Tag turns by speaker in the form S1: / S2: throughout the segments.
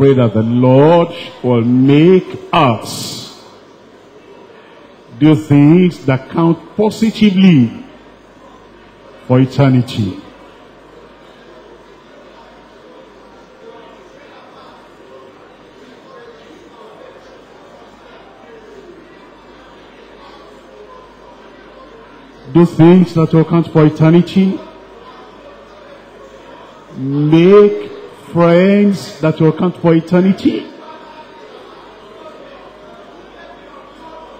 S1: pray that the Lord will make us do things that count positively for eternity. Do things that will count for eternity. Make friends that will count for eternity.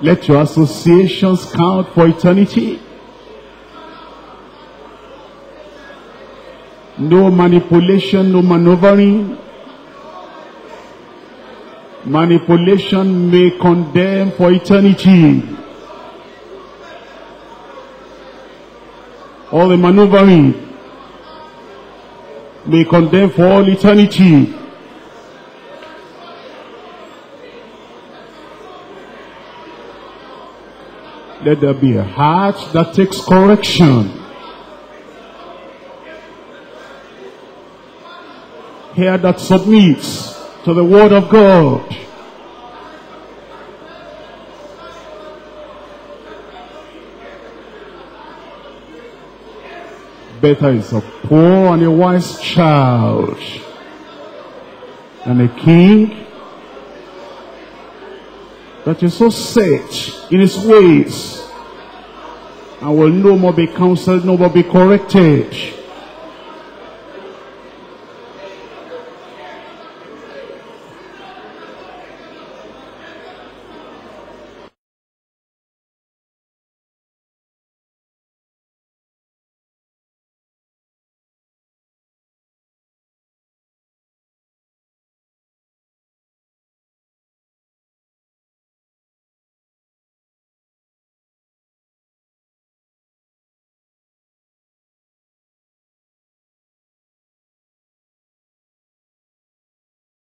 S1: Let your associations count for eternity. No manipulation, no maneuvering. Manipulation may condemn for eternity. All the maneuvering may condemn for all eternity. Let there be a heart that takes correction. Hair that submits to the word of God. Better is a poor and a wise child than a king that is so set in his ways and will no more be counseled, no more be corrected.